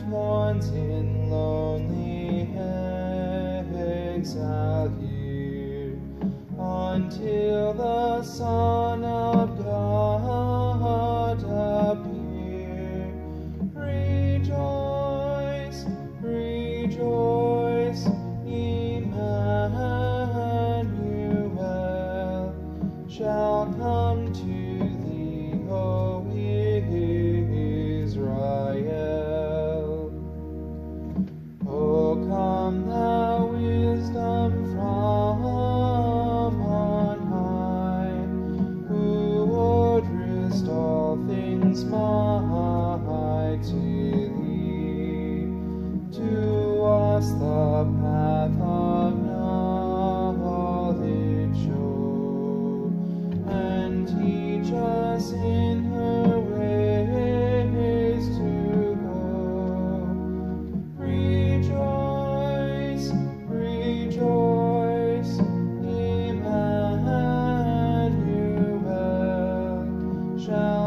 that once in lonely exile here, until the Son of God appear. Rejoice, rejoice, Emmanuel shall come to